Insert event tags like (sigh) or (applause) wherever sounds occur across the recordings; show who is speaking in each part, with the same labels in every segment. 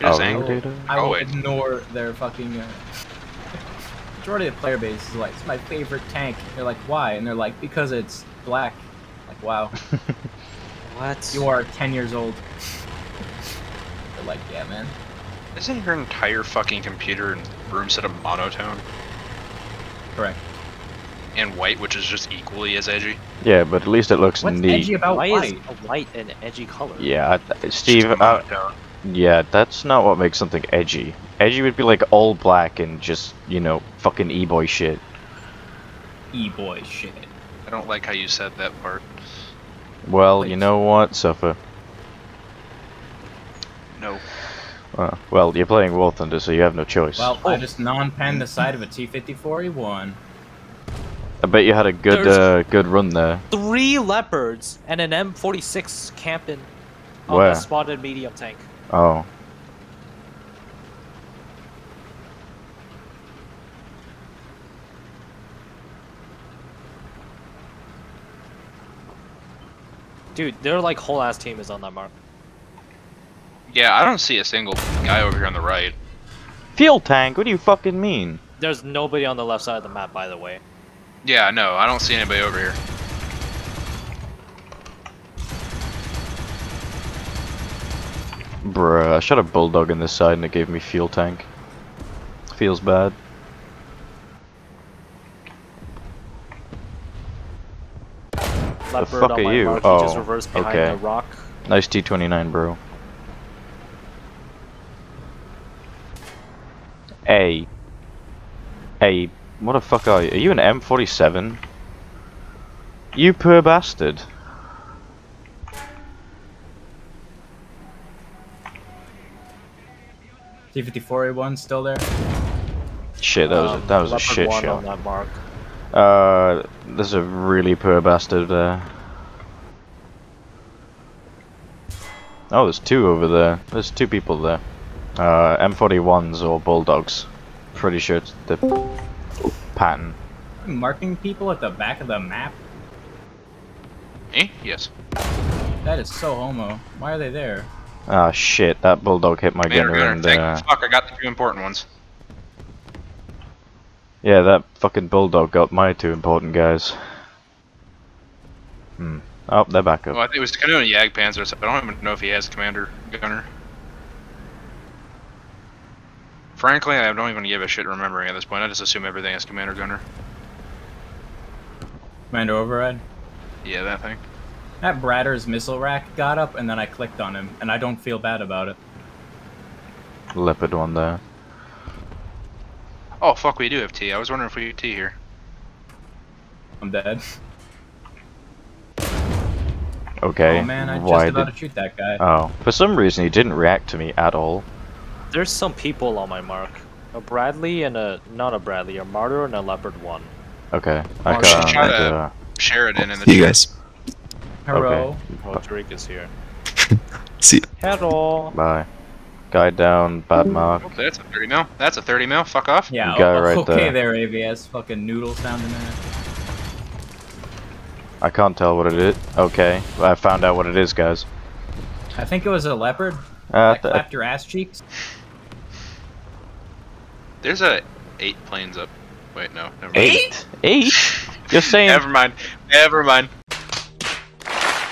Speaker 1: You're just
Speaker 2: Oh,
Speaker 1: angry.
Speaker 2: data?
Speaker 3: I will
Speaker 1: Oh, wait.
Speaker 3: ignore their fucking. Uh, majority of player base is like, it's my favorite tank. They're like, why? And they're like, because it's black. Like, wow, (laughs)
Speaker 4: What?
Speaker 3: you are 10 years old. they're like, yeah, man.
Speaker 1: Isn't your entire fucking computer and room set of monotone
Speaker 3: Correct.
Speaker 1: and white, which is just equally as edgy?
Speaker 2: Yeah, but at least it looks
Speaker 3: What's
Speaker 2: neat.
Speaker 3: edgy about
Speaker 4: Why
Speaker 3: white?
Speaker 4: is a white an edgy color?
Speaker 2: Yeah, I- Steve.
Speaker 1: just
Speaker 2: Uh,
Speaker 1: monotone.
Speaker 2: Yeah, that's not what makes something edgy. Edgy would be like all black and just you know fucking e-boy shit.
Speaker 3: E-boy shit.
Speaker 1: I don't like how you said that part.
Speaker 2: Well, you know what, suffer.
Speaker 1: No.
Speaker 2: Uh, well, you're playing War Thunder, so you have no choice.
Speaker 3: Well, I just non-penned the side of a T-54E1.
Speaker 2: I bet you had a good uh, good run there.
Speaker 4: Three leopards and an M46 camping on
Speaker 2: Where?
Speaker 4: the spotted medium tank.
Speaker 2: Oh,
Speaker 4: Dude, their like whole ass team is on that mark.
Speaker 1: Yeah, I don't see a single guy over here on the right.
Speaker 2: fuel tank. What do you fucking mean?
Speaker 4: There's nobody on the left side of the map, by the way.
Speaker 1: Yeah, no, I don't see anybody over here.
Speaker 2: Bruh, I shot a bulldog in this side and it gave me fuel tank. Feels bad.
Speaker 4: Leopard
Speaker 2: fuck are you?
Speaker 4: mark,
Speaker 2: Oh, okay.
Speaker 4: the.
Speaker 2: Nice T29, bro. A. A. What the fuck are you? Are you an M47? You poor bastard.
Speaker 3: T-54E1 still there?
Speaker 2: Shit, that was
Speaker 4: Um,
Speaker 2: a, that was a shit
Speaker 4: one
Speaker 2: shot.
Speaker 4: on that mark.
Speaker 2: Uh, there's a really poor bastard there. Oh, there's two over there. There's two people there. Uh, M41s or Bulldogs. Pretty sure it's the pattern.
Speaker 3: Marking people at the back of the map?
Speaker 1: Eh? Yes.
Speaker 3: That is so homo. Why are they there?
Speaker 2: Ah, shit, that Bulldog hit my
Speaker 1: Commander
Speaker 2: gunner
Speaker 1: gunner,
Speaker 2: and, uh,
Speaker 1: Fuck, I got the two important ones.
Speaker 2: yeah, that fucking Bulldog got my two important guys. Hmm. Oh, they're back up.
Speaker 1: Well, I think it was Kanonen Jagdpanzer, so I don't even know if he has commander gunner. Frankly, I don't even give a shit remembering at this point. I just assume everything has commander gunner.
Speaker 3: Commander Override?
Speaker 1: Yeah, that thing.
Speaker 3: That Bradder's missile rack got up and then I clicked on him, and I don't feel bad about it.
Speaker 2: Leopard one there.
Speaker 1: Oh fuck, we do have T. I was wondering if we had T here.
Speaker 3: I'm dead.
Speaker 2: Okay.
Speaker 3: Oh man, I just
Speaker 2: why
Speaker 3: about
Speaker 2: did...
Speaker 3: to shoot that guy.
Speaker 2: Oh, for some reason he didn't react to me at all.
Speaker 4: There's some people on my mark. A Bradley and a not a Bradley, a Marder and a Leopard one.
Speaker 2: Okay. I
Speaker 1: Oh,
Speaker 2: can't.
Speaker 1: she shot
Speaker 2: uh,
Speaker 1: Sheridan in the
Speaker 5: You
Speaker 1: chat.
Speaker 5: guys.
Speaker 3: Hello.
Speaker 4: Oh, Drake is here. (laughs)
Speaker 5: See.
Speaker 4: Hello.
Speaker 2: Bye. Guy down, bad mark.
Speaker 1: Oh, that's a 30 mil. That's a 30 mil. Fuck off.
Speaker 3: Yeah,
Speaker 2: Guy
Speaker 3: oh,
Speaker 2: right (laughs)
Speaker 3: okay
Speaker 2: there.
Speaker 3: there, AVS. Fucking noodle sounding there.
Speaker 2: I can't tell what it is. Okay, I found out what it is, guys.
Speaker 3: I think it was a leopard
Speaker 2: Uh,
Speaker 3: that clapped your ass cheeks.
Speaker 1: There's a eight planes up. Wait, no. Never mind.
Speaker 2: eight? Eight? You're saying? (laughs)
Speaker 1: Never mind. Never mind.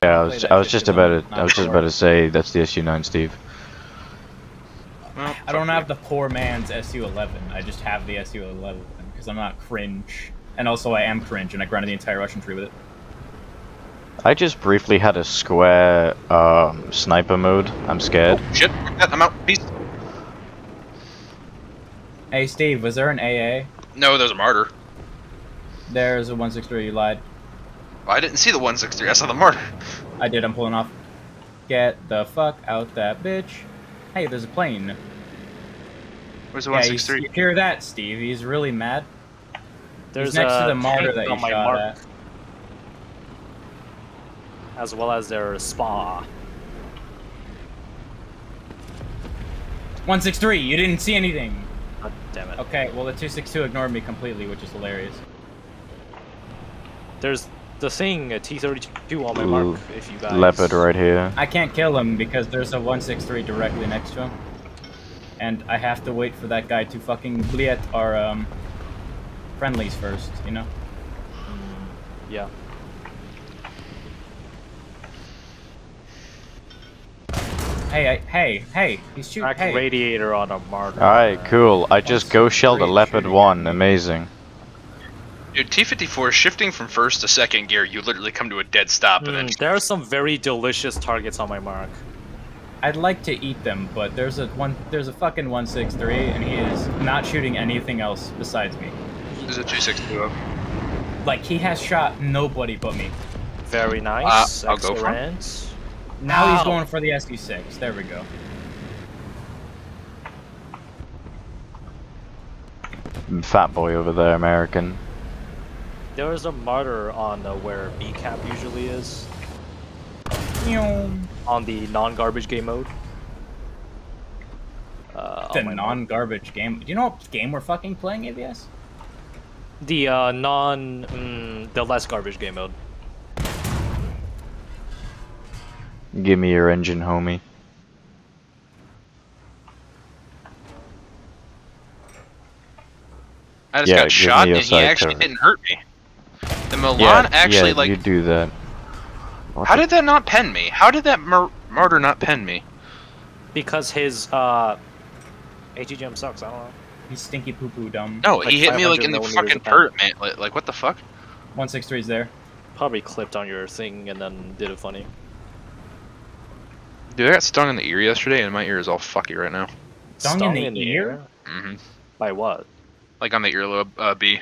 Speaker 2: Yeah, I was, I was just about to. I was just about to say that's the SU9, Steve.
Speaker 3: I don't have the poor man's SU-11. I just have the SU-11 because I'm not cringe. And also I am cringe, and I grinded the entire Russian tree with it.
Speaker 2: I just briefly had a square um, sniper mode. I'm scared.
Speaker 1: you. Shit. I'm out. Peace.
Speaker 3: Hey Steve, was there an AA?
Speaker 1: No, there's a Marder.
Speaker 3: There's a 163. You lied.
Speaker 1: Well, I didn't see the 163. I saw the Marder.
Speaker 3: I did. I'm pulling off. Get the fuck out that bitch. Hey, there's a plane.
Speaker 1: Where's the 163?
Speaker 3: Yeah, you,
Speaker 1: 163?
Speaker 3: you hear that, Steve? He's really mad.
Speaker 4: There's
Speaker 3: next to the
Speaker 4: Marder
Speaker 3: that you
Speaker 4: on my
Speaker 3: shot
Speaker 4: mark,
Speaker 3: at.
Speaker 4: as well as their spa.
Speaker 3: 163. You didn't see anything.
Speaker 4: God damn it.
Speaker 3: Okay, well the 262 ignored me completely, which is hilarious.
Speaker 4: There's the thing, a T-32 on my mark. If you guys.
Speaker 2: Leopard right here.
Speaker 3: I can't kill him because there's a 163 directly next to him. and I have to wait for that guy to fucking bliet our um, friendlies first, you know?
Speaker 4: Yeah.
Speaker 3: Hey, I, hey, hey, he's shooting.
Speaker 4: Crack
Speaker 3: Hey,
Speaker 4: radiator on a Marder.
Speaker 2: Alright, cool. I just go shell
Speaker 3: the
Speaker 2: Leopard 1. Amazing.
Speaker 1: Dude, T-54 shifting from first to second gear, you literally come to a dead stop and then
Speaker 4: Mm, there are some very delicious targets on my mark.
Speaker 3: I'd like to eat them, but there's a one, there's a fucking 163, and he is not shooting anything else besides me.
Speaker 1: there's a 262 up.
Speaker 3: Like he has shot nobody but me.
Speaker 4: Very nice.
Speaker 1: Uh, I'll go for 'em.
Speaker 4: Excellent.
Speaker 3: Now he's going for the SU6. There we go.
Speaker 2: Fat boy over there, American.
Speaker 4: There is a Marder on uh, where B cap usually is on the non-garbage game mode. Uh,
Speaker 3: The
Speaker 4: on my mark.
Speaker 3: non-garbage game. Do you know what game we're fucking playing, ABS?
Speaker 4: the uh, non mm, the less garbage game mode.
Speaker 2: Give me your engine, homie.
Speaker 1: I just
Speaker 2: Yeah,
Speaker 1: got shot
Speaker 2: me a
Speaker 1: and he actually
Speaker 2: cover.
Speaker 1: didn't hurt me. The Milan
Speaker 2: yeah,
Speaker 1: actually
Speaker 2: yeah,
Speaker 1: like
Speaker 2: you do that. What
Speaker 1: how
Speaker 2: the-
Speaker 1: did that not pen me? How did that mur- Marder not pen me?
Speaker 4: Because his uh, ATGM sucks. I don't know.
Speaker 3: He's stinky poo poo dumb.
Speaker 1: No,
Speaker 4: Like
Speaker 1: he hit me like in the fucking
Speaker 4: of pen.
Speaker 1: turret, man. Like, like what the fuck?
Speaker 3: 163 is there.
Speaker 4: Probably clipped on your thing and then did it funny.
Speaker 1: Dude, I got stung in the ear yesterday, and my ear is all fucky right now.
Speaker 3: Stung in the ear?
Speaker 1: Mm-hmm.
Speaker 4: By what?
Speaker 1: Like on the earlobe, uh, B.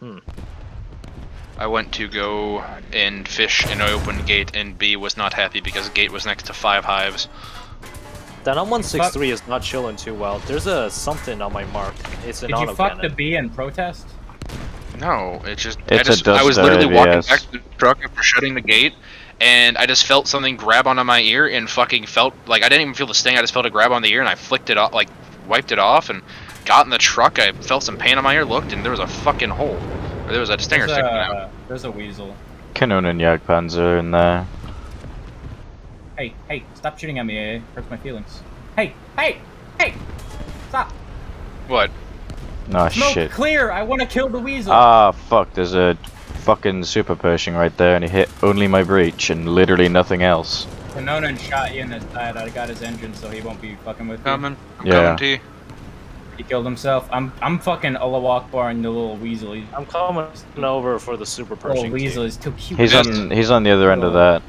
Speaker 4: Hmm.
Speaker 1: I went to go and fish in an open gate, and B was not happy because gate was next to five hives.
Speaker 4: That on 163 is not chilling too well. There's a something on my mark. It's an
Speaker 3: Did you
Speaker 4: auto
Speaker 3: fuck the
Speaker 4: cannon.
Speaker 3: B and protest?
Speaker 1: No, it just I
Speaker 2: It's a
Speaker 1: just I was
Speaker 2: Duster
Speaker 1: literally walking back to the truck after shutting the gate, and I just felt something grab onto my ear and fucking felt like I didn't even feel the sting. I just felt a grab on the ear, and I flicked it off, like wiped it off, and got in the truck. I felt some pain on my ear, looked, and there was a fucking hole. Or there was a stinger sticking out.
Speaker 3: A, there's a weasel.
Speaker 2: Kanonen Jagdpanzer in there.
Speaker 3: Hey, hey, stop shooting at me, eh? Hurts my feelings. Hey, hey, hey! Stop!
Speaker 1: What?
Speaker 2: Oh
Speaker 3: Smoke
Speaker 2: shit.
Speaker 3: clear! I want to kill the weasel!
Speaker 2: Ah, fuck, there's a fucking super Pershing right there, and he hit only my breach and literally nothing else.
Speaker 3: Kanonen shot you in the side. I got his engine, so he won't be fucking with you.
Speaker 1: Coming. I'm
Speaker 2: Yeah.
Speaker 1: coming to you.
Speaker 3: He killed himself. I'm I'm fucking Allah Akbar and the little weasel. He,
Speaker 4: I'm coming over for the super
Speaker 3: little
Speaker 4: Pershing.
Speaker 3: weasel
Speaker 4: team.
Speaker 3: is too cute.
Speaker 2: He's on he's on the other end of that.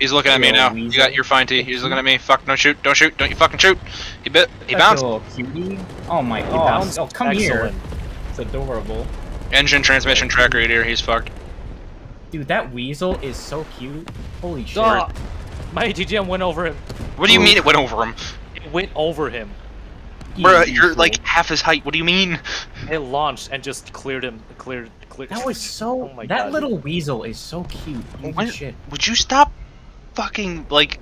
Speaker 1: He's looking at me
Speaker 3: Little
Speaker 1: now. You
Speaker 3: weasel.
Speaker 1: got your fine T. He's looking at me. Fuck! Don't shoot! Don't shoot! Don't you fucking shoot! He bit. He bounced.
Speaker 3: little cutie. Oh my
Speaker 4: He
Speaker 3: god.
Speaker 4: bounced.
Speaker 3: Oh, come here. It's adorable.
Speaker 1: Engine, transmission, track radiator. He's fucked.
Speaker 3: Dude, that weasel is so cute. Holy shit.
Speaker 4: My ATGM went over him.
Speaker 1: What do you mean it went over him?
Speaker 4: It went over him.
Speaker 1: Bruh,
Speaker 3: Easy,
Speaker 1: you're like half his height. What do you mean?
Speaker 4: It launched and just cleared him. Cleared. Cleared.
Speaker 3: That was so.
Speaker 4: Oh my
Speaker 3: that
Speaker 4: God.
Speaker 3: little weasel is so cute. Holy
Speaker 1: When-
Speaker 3: shit.
Speaker 1: Would you stop fucking like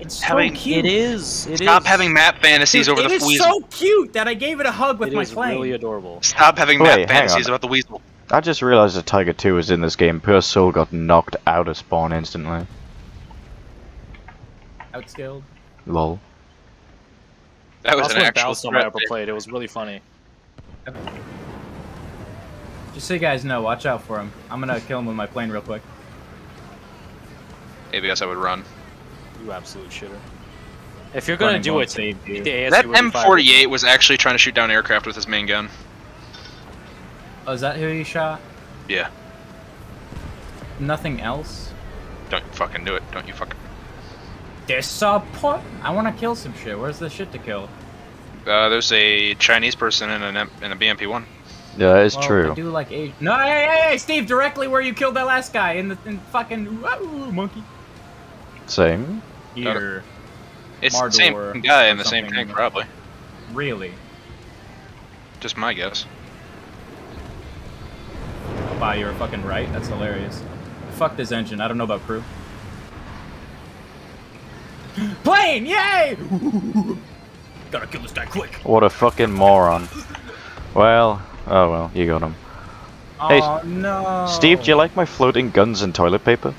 Speaker 3: It's so
Speaker 1: having-
Speaker 3: cute.
Speaker 4: It is. It
Speaker 1: stop
Speaker 4: is.
Speaker 1: having map fantasies
Speaker 3: Dude,
Speaker 1: over the
Speaker 3: is
Speaker 1: weasel?
Speaker 3: so cute that I gave it a hug with
Speaker 4: It
Speaker 3: my
Speaker 4: is
Speaker 3: plane.
Speaker 4: really adorable.
Speaker 1: Stop having
Speaker 2: Wait,
Speaker 1: map fantasies
Speaker 2: on.
Speaker 1: about the weasel.
Speaker 2: I just realized that Tiger 2 was in this game. Pure Soul got knocked out of spawn instantly.
Speaker 3: Outskilled.
Speaker 2: Lol.
Speaker 1: That was
Speaker 4: Also,
Speaker 1: an actual
Speaker 4: bounced on my
Speaker 1: threat.
Speaker 4: upper plate. It was really funny.
Speaker 3: Just so you guys know, watch out for him. I'm gonna kill him with my plane real quick.
Speaker 1: Maybe I I would run.
Speaker 4: You absolute shitter. If you're gonna
Speaker 3: Running
Speaker 4: do it,
Speaker 3: save you.
Speaker 1: That
Speaker 4: would be fine.
Speaker 1: M48 was actually trying to shoot down aircraft with his main gun.
Speaker 3: Oh, is that who you shot?
Speaker 1: Yeah.
Speaker 3: Nothing else?
Speaker 1: Don't fucking do it. Don't you fucking.
Speaker 3: Disappoint. I want to kill some shit. Where's the shit to kill?
Speaker 1: Uh, there's a Chinese person in an in a BMP1.
Speaker 2: Yeah, that is
Speaker 3: well,
Speaker 2: true.
Speaker 3: I do like Asian. No, hey, hey, hey, Steve! Directly where you killed that last guy in the in fucking woo, monkey.
Speaker 2: Same.
Speaker 3: Here,
Speaker 1: It's the same guy in the same tank, probably.
Speaker 3: really?
Speaker 1: Just my guess.
Speaker 3: Wow, you're fucking right. That's hilarious. Fuck this engine. I don't know about crew. Plane! Yay! Gotta kill this guy quick.
Speaker 2: What a fucking moron. Well, oh well, you got him. Hey,
Speaker 3: oh no.
Speaker 2: Steve, do you like my floating guns and toilet paper?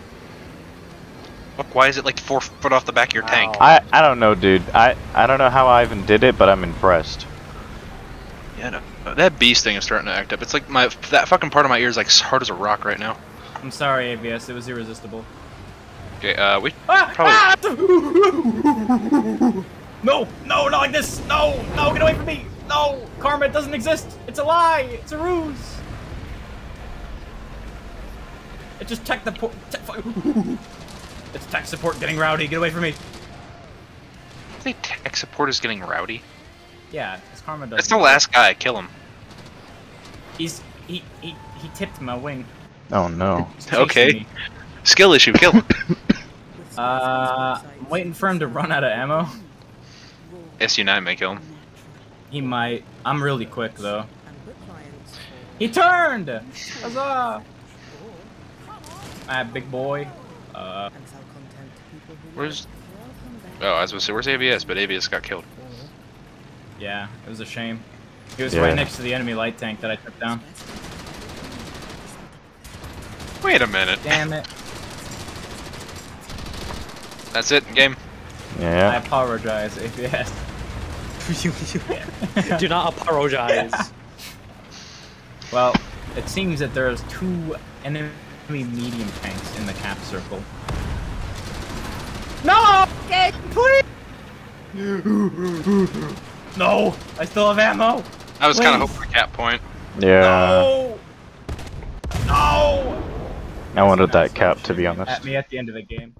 Speaker 1: Fuck, why is it like four foot off the back of your tank?
Speaker 2: I I don't know, dude. I I don't know how I even did it, but I'm impressed.
Speaker 1: Yeah, no, that beast thing is starting to act up. It's like my that fucking part of my ear is like as hard as a rock right now.
Speaker 3: I'm sorry, ABS. It was irresistible.
Speaker 1: Okay, uh, we
Speaker 3: Ah!
Speaker 1: Probably-
Speaker 3: ah! No! No! Not like this! No! No! Get away from me! No! Karma it doesn't exist! It's a lie! It's a ruse! It just tech the port. Te it's tech support getting rowdy. Get away from me!
Speaker 1: I think tech support is getting rowdy.
Speaker 3: Yeah, because Karma does.
Speaker 1: That's the last guy. Kill him.
Speaker 3: He's he he he tipped my wing.
Speaker 2: Oh no.
Speaker 1: Okay.
Speaker 3: me.
Speaker 1: Skill issue. Kill him. (laughs)
Speaker 3: Uh, I'm waiting for him to run out of ammo.
Speaker 1: SU9 may kill him.
Speaker 3: He might. I'm really quick though. He turned! Huzzah! Ah, big boy. Uh,
Speaker 1: Where's? Oh, I was supposed to say, where's ABS? But ABS got killed.
Speaker 3: yeah, it was a shame. He was
Speaker 2: Yeah.
Speaker 3: right next to the enemy light tank that I took down.
Speaker 1: Wait a minute.
Speaker 3: Damn it.
Speaker 1: That's it. Game. Yeah.
Speaker 3: I
Speaker 2: Yeah.
Speaker 3: apologize, ABS. (laughs)
Speaker 4: Do not apologize. (laughs)
Speaker 3: Well, it seems that there's two enemy medium tanks in the cap circle. No! Okay, please! (laughs) No! I still have ammo!
Speaker 1: I was kind of hoping for cap point.
Speaker 2: Yeah.
Speaker 3: No! No!
Speaker 2: I wanted that cap to be honest.
Speaker 3: At me at the end of the game.